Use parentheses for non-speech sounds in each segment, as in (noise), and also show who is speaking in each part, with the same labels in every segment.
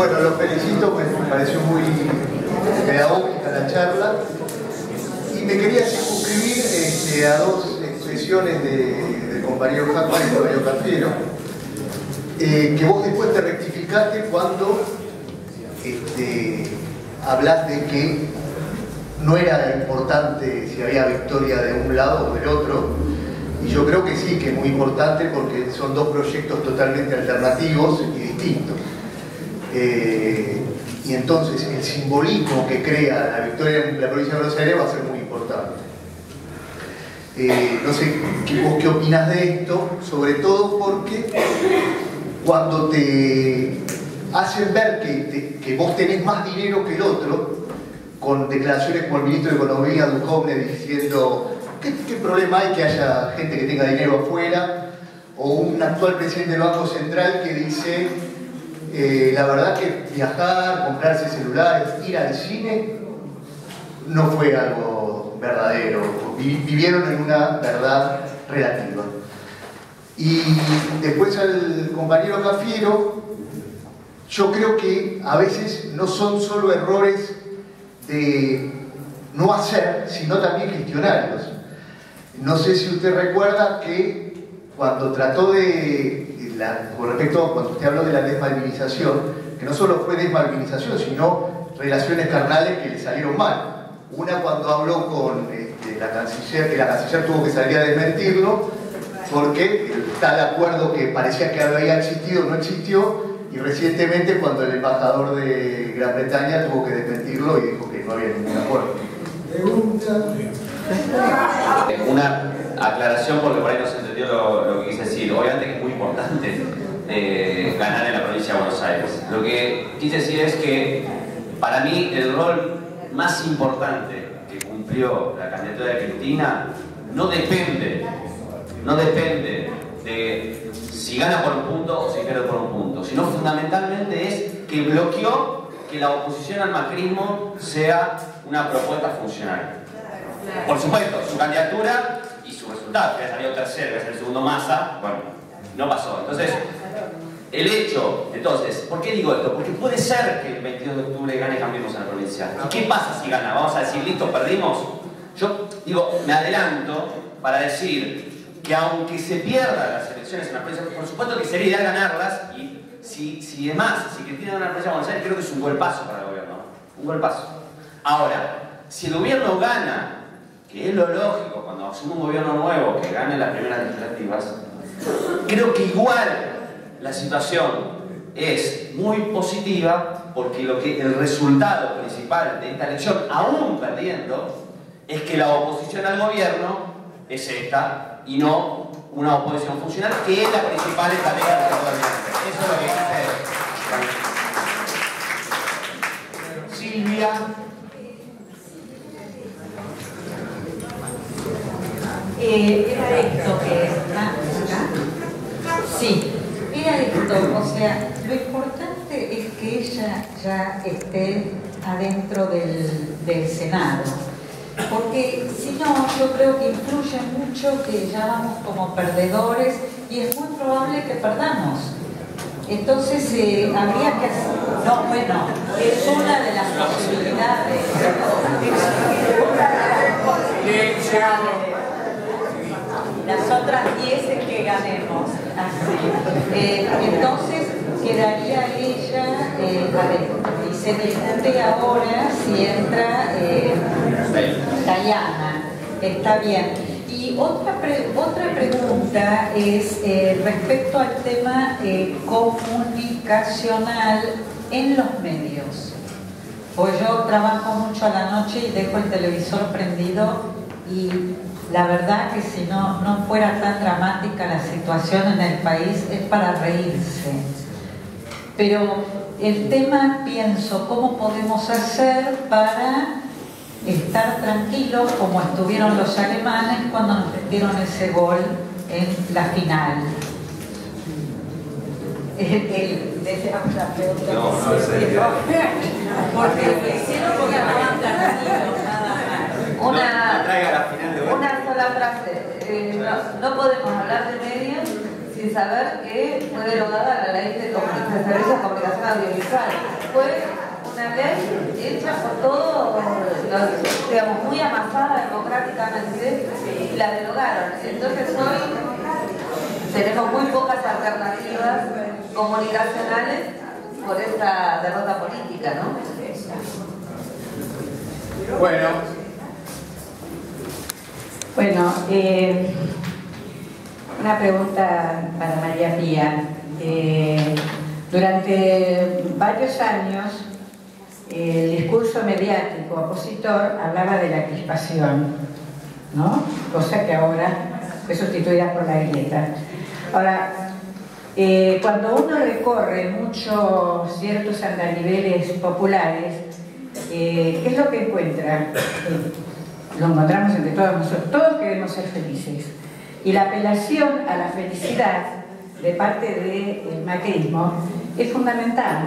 Speaker 1: Bueno, los felicito, me pareció muy pedagógica la charla. Y me quería circunscribir este, a dos expresiones de, del compañero Jaco y compañero Carfiero, eh, que vos después te rectificaste cuando este, hablas de que no era importante si había victoria de un lado o del otro, y yo creo que sí, que es muy importante porque son dos proyectos totalmente alternativos y distintos. Eh, y entonces el simbolismo que crea la victoria en la provincia de Buenos Aires va a ser muy importante. Eh, no sé ¿qué, vos qué opinás de esto, sobre todo porque cuando te hacen ver que, vos tenés más dinero que el otro, con declaraciones como el ministro de Economía, Duchovne, diciendo ¿qué, ¿qué, problema hay que haya gente que tenga dinero afuera? O un actual presidente del Banco Central que dice eh, la verdad que viajar, comprarse celulares, ir al cine, no fue algo verdadero. Vivieron en una verdad relativa. Y después al compañero Cafiero, yo creo que a veces no son solo errores de no hacer, sino también gestionarios. No sé si usted recuerda que cuando trató de con respecto a cuando usted habló de la desmalvinización, que no solo fue desmalvinización, sino relaciones carnales que le salieron mal. Una cuando habló con este, la canciller, que la canciller tuvo que salir a desmentirlo, porque tal acuerdo que parecía que había existido no existió, y recientemente cuando el embajador de Gran Bretaña tuvo que desmentirlo y dijo que no había ningún acuerdo.
Speaker 2: Una aclaración porque por ahí no se entendió lo, que quise decir. Obviamente que importante eh, ganar en la provincia de Buenos Aires. Lo que quise decir es que para mí el rol más importante que cumplió la candidatura de Cristina no depende, no depende de si gana por un punto o si pierde por un punto, sino fundamentalmente es que bloqueó que la oposición al macrismo sea una propuesta funcional. Por supuesto, su candidatura y su resultado, que ha salido tercero, que es el segundo masa, bueno, no pasó. Entonces, el hecho, entonces, ¿por qué digo esto? Porque puede ser que el 22 de octubre gane Cambiemos en la provincia. ¿Y qué pasa si gana? Vamos a decir, listo, perdimos. Yo digo, me adelanto para decir que aunque se pierdan las elecciones en la provincia, por supuesto que sería ideal ganarlas y si, si demás, si Cristina gana la provincia de creo que es un golpazo para el gobierno. Un golpazo. Ahora, si el gobierno gana que es lo lógico cuando asume un gobierno nuevo que gane las primeras legislativas, creo que igual la situación es muy positiva porque lo que, el resultado principal de esta elección, aún perdiendo, es que la oposición al gobierno es esta y no una oposición funcional, que es la principal estrategia del gobierno. Eso es lo que dice Silvia.
Speaker 3: Eh, era esto que ah, Sí, era esto, o sea, lo importante es que ella ya esté adentro del, del Senado. Porque si no, yo creo que influye mucho que ya vamos como perdedores y es muy probable que perdamos. Entonces eh, habría que hacer... No, bueno, es una de las posibilidades otras 10 es que ganemos. Eh, entonces quedaría ella, eh, a y se discute ahora si entra eh, Dayana. Está bien. Y otra, otra pregunta es eh, respecto al tema comunicacional en los medios. Pues yo trabajo mucho a la noche y dejo el televisor prendido y la verdad que si no, no fuera tan dramática la situación en el país es para reírse. Pero el tema, pienso, ¿cómo podemos hacer para estar tranquilos como estuvieron los alemanes cuando nos metieron ese gol en la final? La pregunta no, no, (laughs) porque lo hicieron porque estaban tranquilos. Una, una sola frase. Eh, no, no, podemos hablar de medios
Speaker 4: sin saber que fue derogada la ley de, de servicios de comunicación audiovisual. Fue una ley hecha por todos, digamos, muy amasada democráticamente, y la derogaron. Entonces hoy tenemos muy pocas alternativas comunicacionales por esta derrota política, ¿no?
Speaker 1: Bueno.
Speaker 5: Bueno, eh, una pregunta para María Pía. Eh, durante varios años el discurso mediático opositor hablaba de la crispación, ¿no? cosa que ahora fue sustituida por la grieta. Ahora, eh, cuando uno recorre muchos ciertos andaniveles populares, ¿qué es lo que encuentra? Lo encontramos entre todos nosotros, todos queremos ser felices. Y la apelación a la felicidad de parte del macrismo es fundamental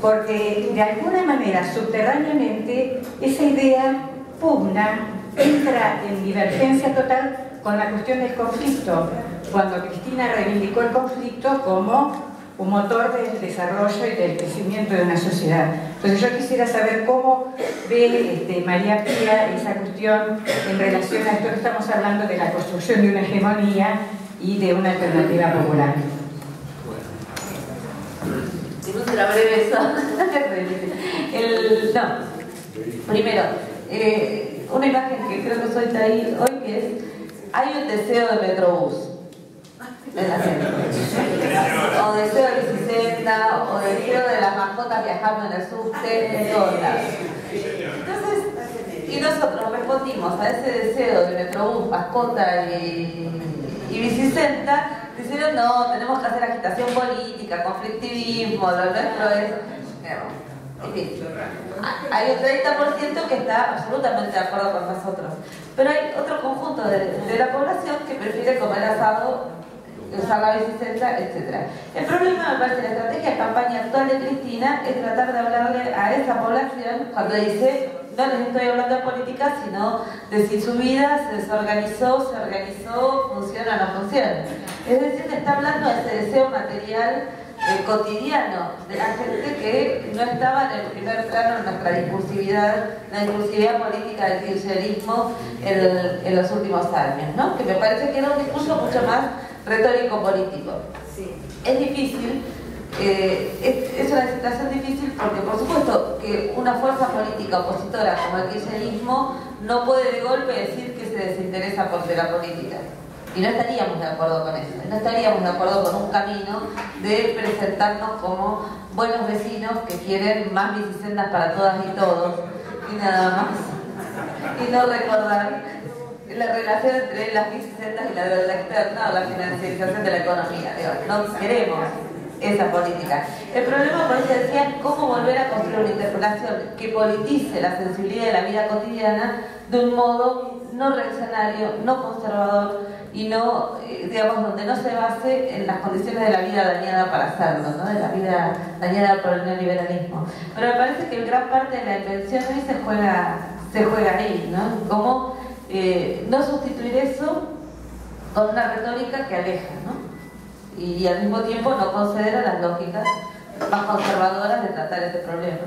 Speaker 5: porque de alguna manera, subterráneamente, esa idea pugna, entra en divergencia total con la cuestión del conflicto, cuando Cristina reivindicó el conflicto como un motor del desarrollo y del crecimiento de una sociedad. Entonces yo quisiera saber cómo ve este, María Pía esa cuestión en relación a esto que estamos hablando de la construcción de una hegemonía y de una alternativa popular
Speaker 4: no será breve eso. (laughs) El, no. Primero, eh, una imagen que creo que soy ahí hoy que es, hay un deseo de Metrobús en la. O de bicicleta, o deseo de las mascotas viajando en el subte, en todos lados. Entonces, y nosotros respondimos a ese deseo de Metrobús, mascota y, y bicicleta no, tenemos que hacer agitación política, conflictivismo, lo nuestro es... En fin, hay un 30% que está absolutamente de acuerdo con nosotros. Pero hay otro conjunto de, la población que prefiere comer asado, usar la bicicleta, etc. El problema, me parece, la estrategia de campaña actual de Cristina es tratar de hablarle a esa población cuando dice no les estoy hablando de política, sino de si su vida se desorganizó, se organizó, funciona o no funciona. Es decir, está hablando de ese deseo material eh, cotidiano de la gente que no estaba en el primer plano en nuestra discursividad, la discursividad política del kirchnerismo en, en, los últimos años, ¿no? que me parece que era un discurso mucho más retórico-político. Es difícil eh, es, una situación difícil porque, por supuesto, que una fuerza política opositora como el kirchnerismo no puede de golpe decir que se desinteresa por la política. Y no estaríamos de acuerdo con eso. No estaríamos de acuerdo con un camino de presentarnos como buenos vecinos que quieren más bicisendas para todas y todos y nada más. Y no recordar la relación entre las bicisendas y la deuda externa o la financiarización de la economía. no queremos esa política. El problema, por eso decía, es cómo volver a construir una interpelación que politice la sensibilidad de la vida cotidiana de un modo no reaccionario, no conservador y no, eh, digamos, donde no se base en las condiciones de la vida dañada para hacerlo, ¿no? de la vida dañada por el neoliberalismo. Pero me parece que gran parte de la invención se juega, se juega ahí, ¿no? Cómo eh, no sustituir eso con una retórica que aleja, ¿no? y, al mismo tiempo no considera las lógicas más conservadoras de tratar este problema.